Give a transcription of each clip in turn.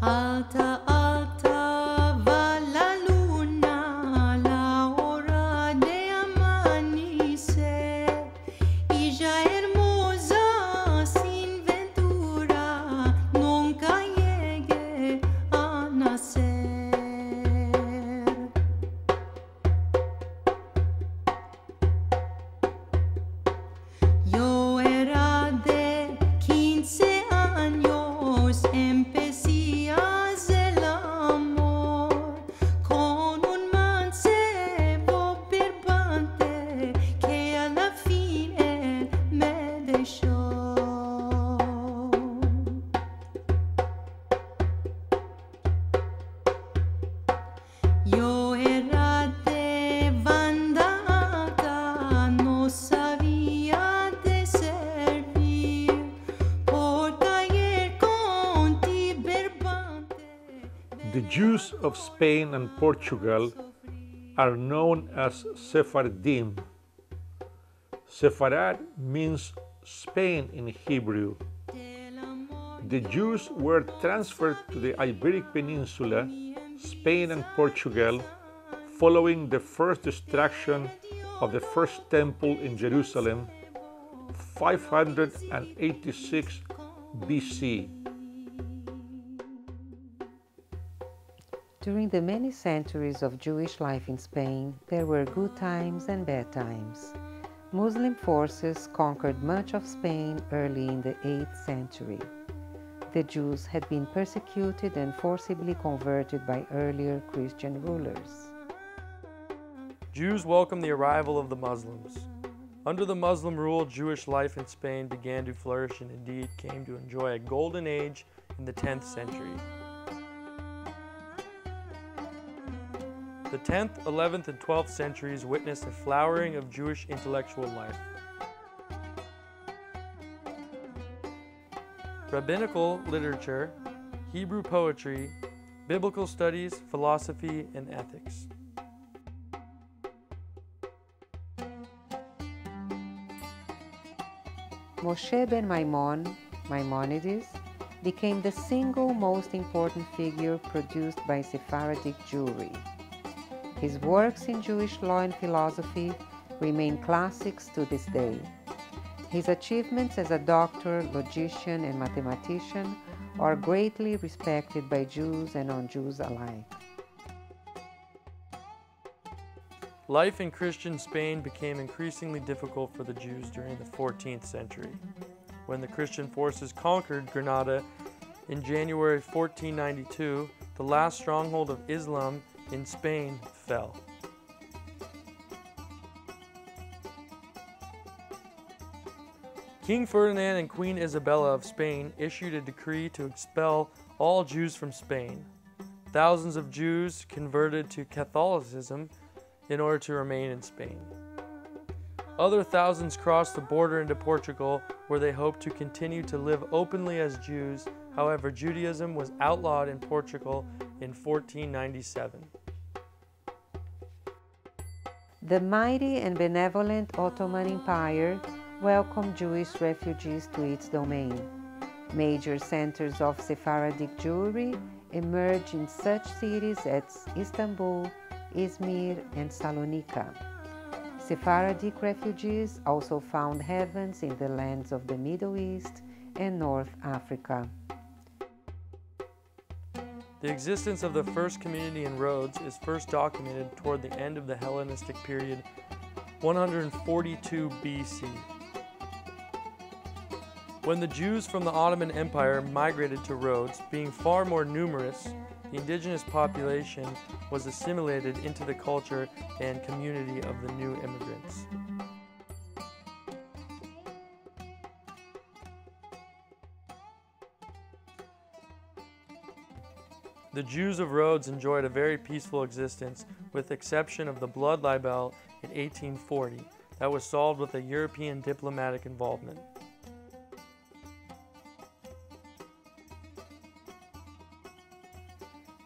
Alta, Jews of Spain and Portugal are known as Sephardim. Sepharad means Spain in Hebrew. The Jews were transferred to the Iberic Peninsula, Spain and Portugal, following the first destruction of the first temple in Jerusalem, 586 BC. During the many centuries of Jewish life in Spain, there were good times and bad times. Muslim forces conquered much of Spain early in the 8th century. The Jews had been persecuted and forcibly converted by earlier Christian rulers. Jews welcomed the arrival of the Muslims. Under the Muslim rule, Jewish life in Spain began to flourish and indeed came to enjoy a golden age in the 10th century. The 10th, 11th, and 12th centuries witnessed a flowering of Jewish intellectual life. Rabbinical literature, Hebrew poetry, biblical studies, philosophy, and ethics. Moshe ben Maimon, Maimonides, became the single most important figure produced by Sephardic Jewry. His works in Jewish law and philosophy remain classics to this day. His achievements as a doctor, logician, and mathematician are greatly respected by Jews and non-Jews alike. Life in Christian Spain became increasingly difficult for the Jews during the 14th century. When the Christian forces conquered Granada in January 1492, the last stronghold of Islam in Spain fell. King Ferdinand and Queen Isabella of Spain issued a decree to expel all Jews from Spain. Thousands of Jews converted to Catholicism in order to remain in Spain. Other thousands crossed the border into Portugal, where they hoped to continue to live openly as Jews. However, Judaism was outlawed in Portugal in 1497. The mighty and benevolent Ottoman Empire welcomed Jewish refugees to its domain. Major centers of Sephardic Jewry emerged in such cities as Istanbul, Izmir, and Salonika. Sephardic refugees also found heavens in the lands of the Middle East and North Africa. The existence of the first community in Rhodes is first documented toward the end of the Hellenistic period, 142 BC. When the Jews from the Ottoman Empire migrated to Rhodes, being far more numerous, the indigenous population was assimilated into the culture and community of the new immigrants. The Jews of Rhodes enjoyed a very peaceful existence, with exception of the blood libel in 1840 that was solved with a European diplomatic involvement.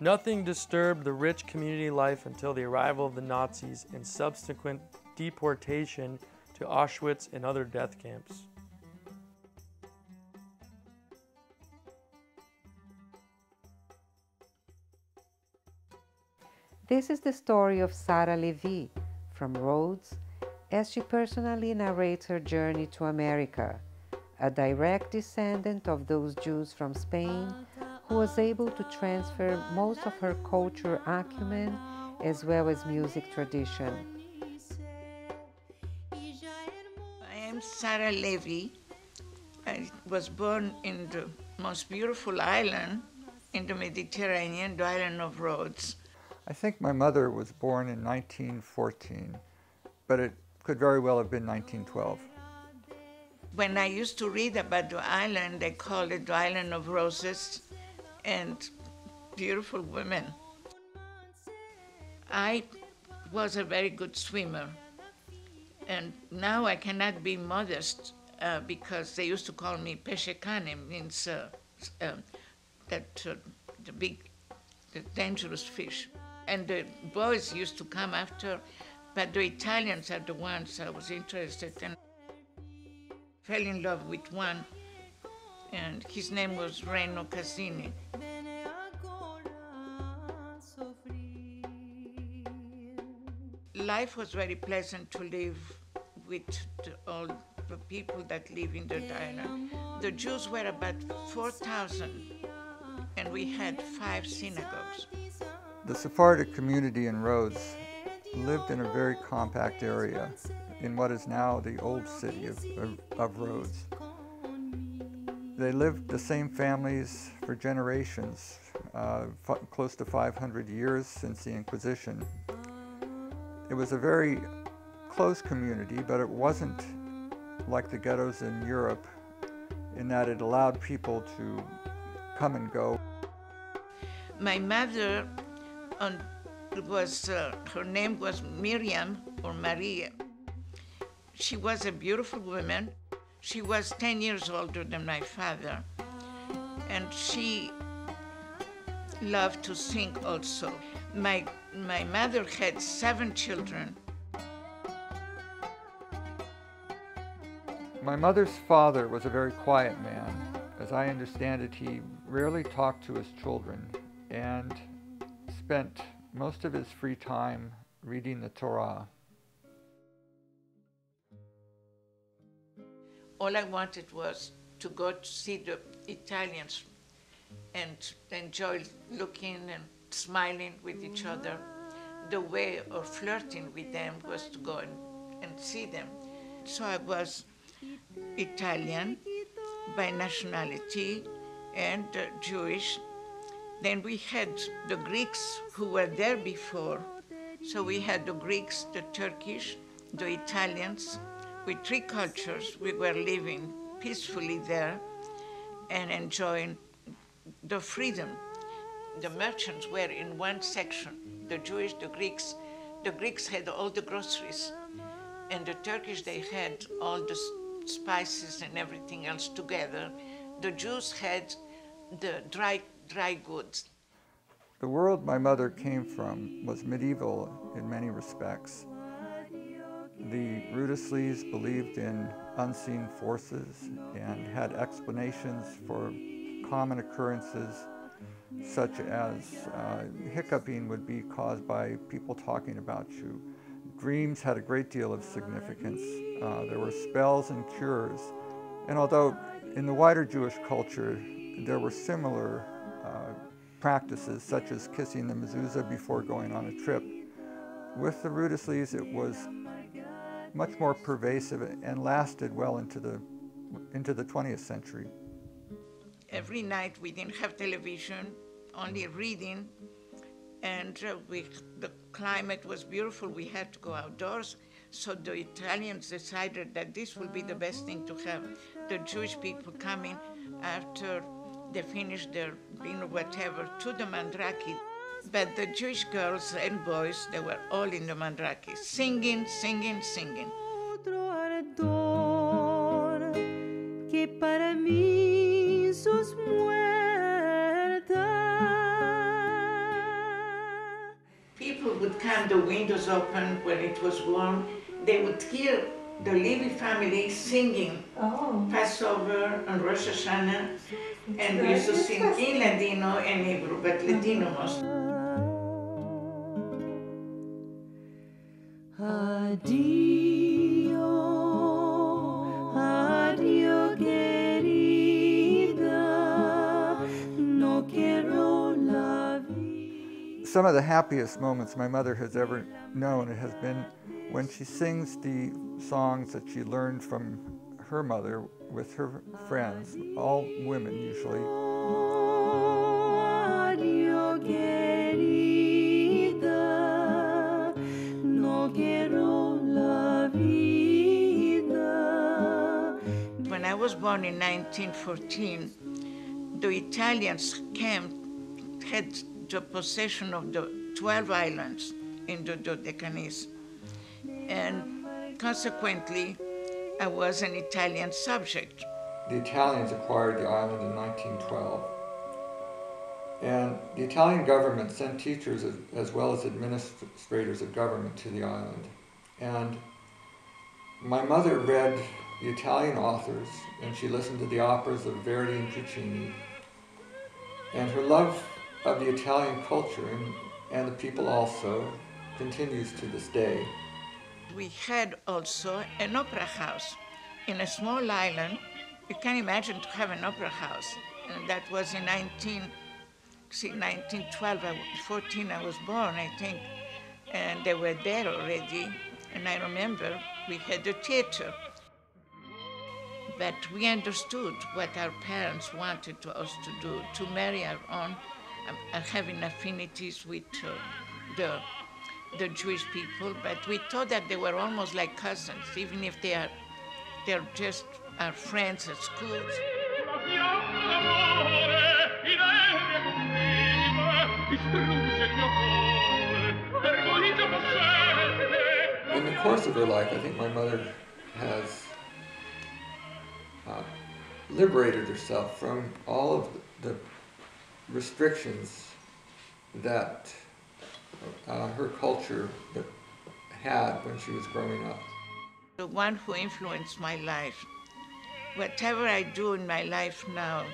Nothing disturbed the rich community life until the arrival of the Nazis and subsequent deportation to Auschwitz and other death camps. This is the story of Sara Levi from Rhodes as she personally narrates her journey to America, a direct descendant of those Jews from Spain who was able to transfer most of her culture acumen as well as music tradition. I am Sara Levi. I was born in the most beautiful island in the Mediterranean, the island of Rhodes. I think my mother was born in 1914, but it could very well have been 1912. When I used to read about the island, they called it the island of roses and beautiful women. I was a very good swimmer, and now I cannot be modest uh, because they used to call me peshekane, means uh, uh, that the big, the dangerous fish. And the boys used to come after, but the Italians are the ones I was interested in. Fell in love with one, and his name was Reno Cassini. Life was very pleasant to live with the, all the people that live in the island. The Jews were about 4,000, and we had five synagogues. The Sephardic community in Rhodes lived in a very compact area in what is now the old city of, of, of Rhodes. They lived the same families for generations, uh, close to 500 years since the Inquisition. It was a very close community, but it wasn't like the ghettos in Europe in that it allowed people to come and go. My mother on, was, uh, her name was Miriam or Maria. She was a beautiful woman. She was 10 years older than my father. And she loved to sing also. My, my mother had seven children. My mother's father was a very quiet man. As I understand it, he rarely talked to his children and spent most of his free time reading the Torah. All I wanted was to go to see the Italians and enjoy looking and smiling with each other. The way of flirting with them was to go and, and see them. So I was Italian by nationality and uh, Jewish. Then we had the Greeks who were there before. So we had the Greeks, the Turkish, the Italians. With three cultures, we were living peacefully there and enjoying the freedom. The merchants were in one section, the Jewish, the Greeks. The Greeks had all the groceries, and the Turkish, they had all the spices and everything else together. The Jews had the dry, dry goods. The world my mother came from was medieval in many respects. The Rhodeslis believed in unseen forces and had explanations for common occurrences such as uh, hiccuping would be caused by people talking about you. Dreams had a great deal of significance. Uh, there were spells and cures. And although in the wider Jewish culture there were similar practices such as kissing the mezuzah before going on a trip, with the Rhodeslis it was much more pervasive and lasted well into the, into the 20th century. Every night we didn't have television, only reading, and uh, we, the climate was beautiful. We had to go outdoors. So the Italians decided that this would be the best thing to have the Jewish people coming after they finished their dinner, whatever, to the Mandraki. But the Jewish girls and boys, they were all in the Mandraki, singing, singing, singing. que para mí sos muerta. People would come, the windows open when it was warm. They would hear the Levi family singing Oh. Passover and Rosh Hashanah. And we used to sing in and Hebrew, but most. Some of the happiest moments my mother has ever known has been when she sings the songs that she learned from her mother with her friends, all women usually. When I was born in 1914, the Italians came, had the possession of the 12 islands in the Dodecanese. And consequently, I was an Italian subject. The Italians acquired the island in 1912. And the Italian government sent teachers as, well as administrators of government to the island. And my mother read the Italian authors and she listened to the operas of Verdi and Puccini. And her love of the Italian culture and, and the people also continues to this day. We had also an opera house in a small island. You can imagine to have an opera house. And that was in 19, see, 1912, I, 14 I was born, I think. And they were there already. And I remember we had a theater. But we understood what our parents wanted us to do, to marry our own, um, uh, having affinities with uh, the the Jewish people, but we thought that they were almost like cousins, even if they are they're just our friends at school. In the course of her life, I think my mother has uh, liberated herself from all of the restrictions that uh, her culture that had when she was growing up. The one who influenced my life. Whatever I do in my life now,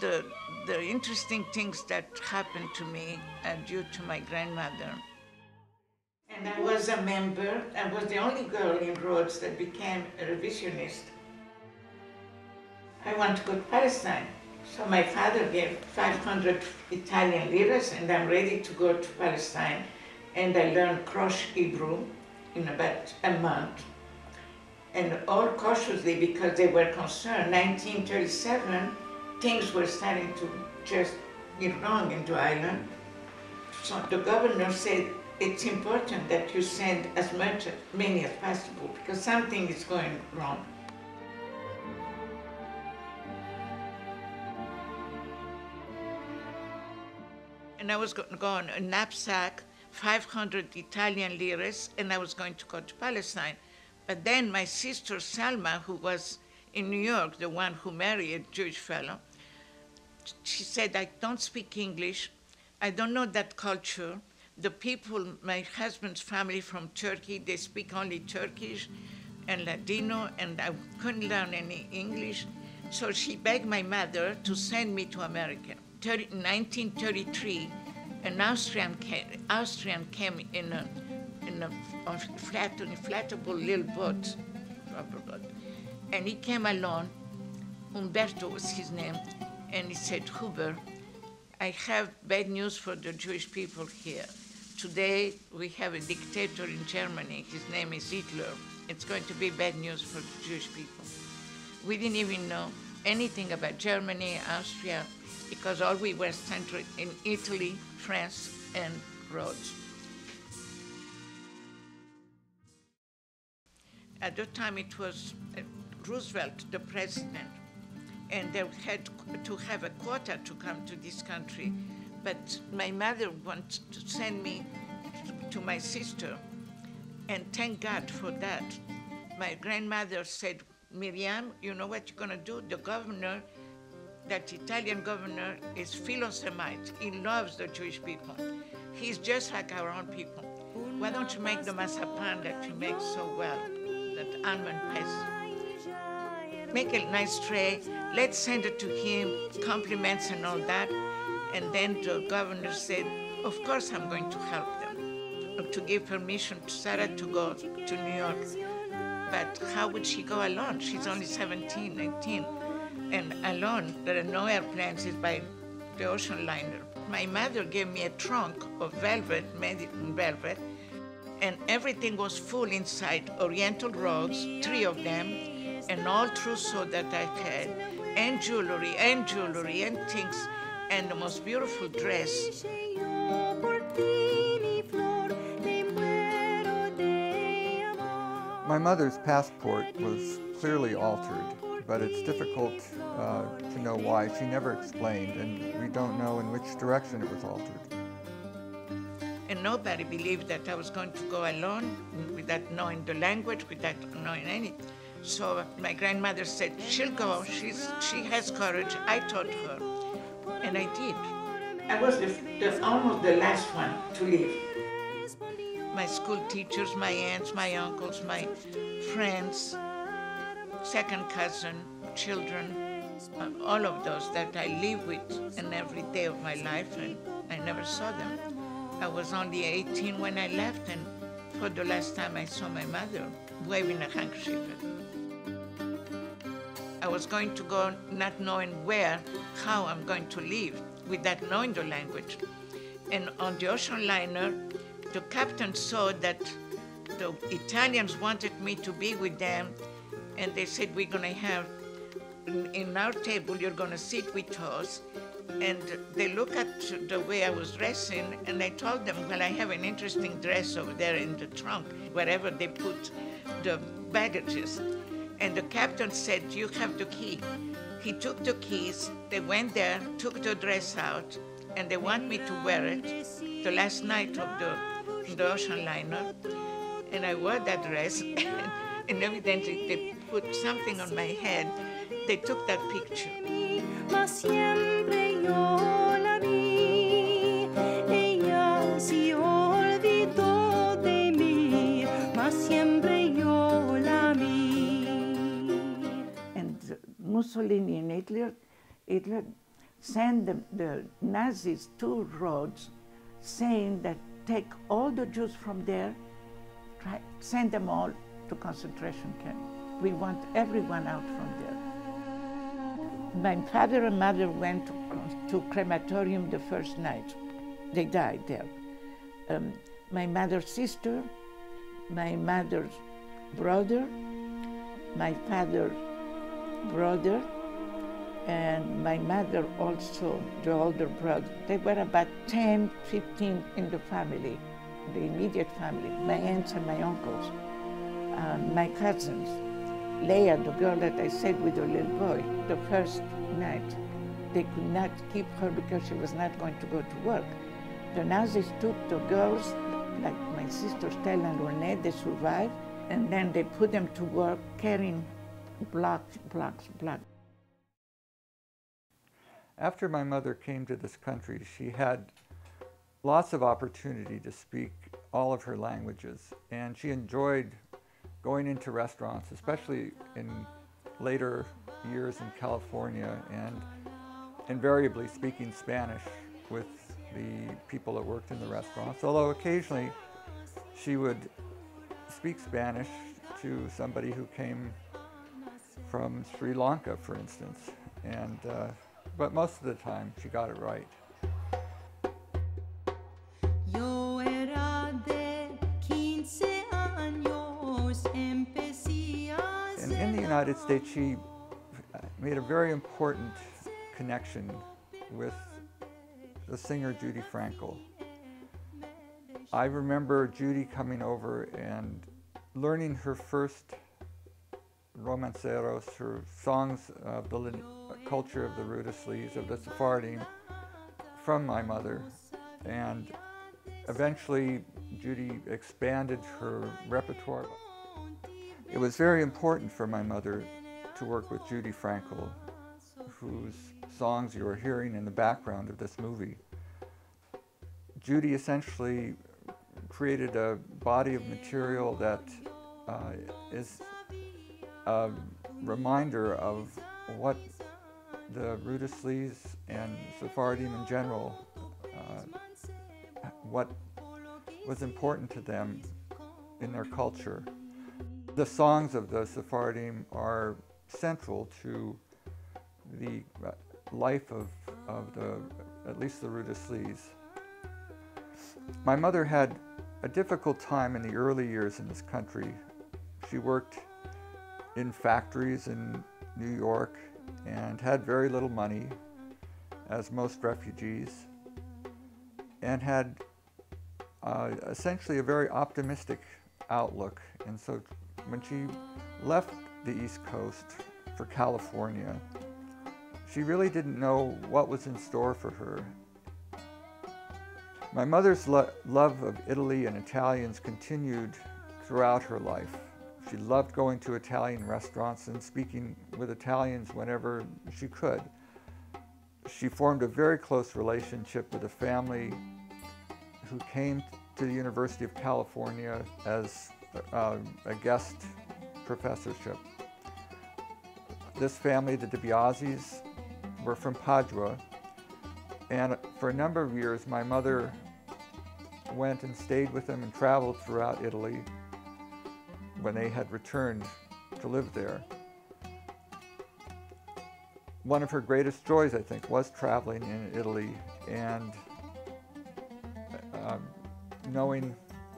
the, the interesting things that happened to me are due to my grandmother. And I was a member, I was the only girl in Rhodes that became a revisionist. I want to go to Palestine. So my father gave 500 Italian liras and I'm ready to go to Palestine. And I learned Krosh Hebrew in about a month. And all cautiously because they were concerned, 1937, things were starting to just get wrong in the island. So the governor said, it's important that you send as much, many as possible because something is going wrong. And I was going to go on a knapsack, 500 Italian liras, and I was going to go to Palestine. But then my sister Salma, who was in New York, the one who married a Jewish fellow, she said, I don't speak English. I don't know that culture. The people, my husband's family from Turkey, they speak only Turkish and Ladino, and I couldn't learn any English. So she begged my mother to send me to America. 30, 1933, an Austrian came, Austrian came in a, in a, flat, inflatable little boat, rubber boat, and he came alone. Umberto was his name, and he said, Huber, I have bad news for the Jewish people here. Today we have a dictator in Germany. His name is Hitler. It's going to be bad news for the Jewish people. We didn't even know anything about Germany, Austria, because all we were centered in Italy, France, and Rhodes. At the time, it was uh, Roosevelt, the president, and they had to have a quota to come to this country. But my mother wanted to send me to my sister, and thank God for that. My grandmother said, Miriam, you know what you're going to do? The governor that Italian governor is Philo-Semite. He loves the Jewish people. He's just like our own people. Why don't you make the masapan that you make so well, that almond paste? Make a nice tray. Let's send it to him, compliments and all that. And then the governor said, of course I'm going to help them. to give permission to Sarah to go to New York. But how would she go alone? She's only 17, 19. And alone, there are no airplanes, it's by the ocean liner. My mother gave me a trunk of velvet, made in velvet, and everything was full inside oriental rugs, three of them, and all trousseau that I had, and jewelry, and jewelry, and things, and the most beautiful dress. My mother's passport was clearly altered, but it's difficult uh, to know why. She never explained, and we don't know in which direction it was altered. And nobody believed that I was going to go alone without knowing the language, without knowing anything. So my grandmother said, she'll go, She's, she has courage. I taught her, and I did. I was the, the, almost the last one to leave. My school teachers, my aunts, my uncles, my friends, second cousin, children, uh, all of those that I live with in every day of my life, and I never saw them. I was only 18 when I left, and for the last time I saw my mother waving a handkerchief. I was going to go not knowing where, how I'm going to live, without knowing the language. And on the ocean liner, the captain saw that the Italians wanted me to be with them, and they said, We're going to have in, our table, you're going to sit with us. And they look at the way I was dressing, and I told them, Well, I have an interesting dress over there in the trunk, wherever they put the baggages. And the captain said, You have the key. He took the keys, they went there, took the dress out, and they want me to wear it the last night of the, the ocean liner. And I wore that dress, and evidently they put something on my head. They took that picture. Mas siempre yo la vi, ella se olvidó de mí, mas siempre yo la vi. and Mussolini and Hitler, Hitler sent the, the Nazis to Rhodes saying that take all the Jews from there, try, send them all to concentration camp. We want everyone out from there. My father and mother went to, to crematorium the first night. They died there. Um, my mother's sister, my mother's brother, my father's brother and my mother also, the older brother. They were about 10, 15 in the family, the immediate family, my aunts and my uncles, uh, my cousins. Leah, the girl that I said with the little boy, the first night, they could not keep her because she was not going to go to work. The Nazis took the girls, like my sisters Stella and Renee, they survived, and then they put them to work carrying blocks, blocks, blocks. After my mother came to this country, she had lots of opportunity to speak all of her languages, and she enjoyed going into restaurants, especially in later years in California, and invariably speaking Spanish with the people that worked in the restaurants, although occasionally she would speak Spanish to somebody who came from Sri Lanka, for instance, and uh, but most of the time she got it right. United States, she uh, made a very important connection with the singer Judy Frankel. I remember Judy coming over and learning her first romanceros, her songs of the culture of the Rhodeslis, of the Sephardim, from my mother. And eventually, Judy expanded her repertoire. It was very important for my mother to work with Judy Frankel, whose songs you are hearing in the background of this movie. Judy essentially created a body of material that uh, is a reminder of what the Rhodeslis and Sephardim in general, uh, what was important to them in their culture. The songs of the Sephardim are central to the uh, life of, of the, at least the Rhodeslis. My mother had a difficult time in the early years in this country. She worked in factories in New York and had very little money, as most refugees, and had uh, essentially a very optimistic outlook. And so when she left the East Coast for California, she really didn't know what was in store for her. My mother's lo love of Italy and Italians continued throughout her life. She loved going to Italian restaurants and speaking with Italians whenever she could. She formed a very close relationship with a family who came to the University of California as uh, a guest professorship. This family, the DiBiases, were from Padua, and for a number of years, my mother went and stayed with them and traveled throughout Italy when they had returned to live there. One of her greatest joys, I think, was traveling in Italy and um, knowing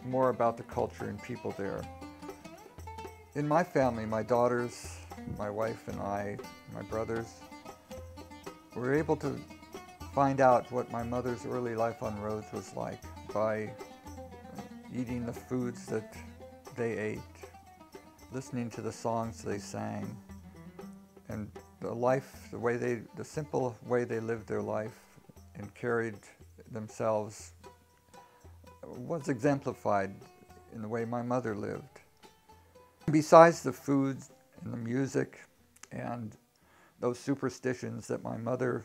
more about the culture and people there. In my family, my daughters, my wife and I, my brothers, were able to find out what my mother's early life on Rhodes was like by uh, eating the foods that they ate, listening to the songs they sang, and the life, the way they, the simple way they lived their life and carried themselves was exemplified in the way my mother lived. Besides the food and the music and those superstitions that my mother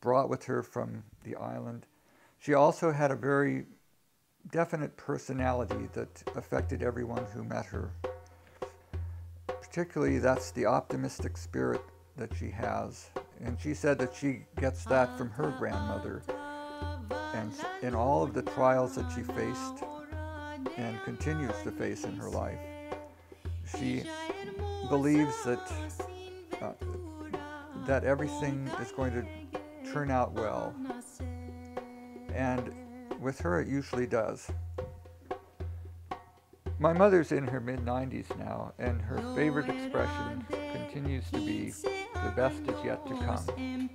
brought with her from the island, she also had a very definite personality that affected everyone who met her. Particularly, that's the optimistic spirit that she has. And she said that she gets that from her grandmother. And in all of the trials that she faced and continues to face in her life, she believes that, uh, that everything is going to turn out well. And with her, it usually does. My mother's in her mid 90s now, and her favorite expression continues to be the best is yet to come.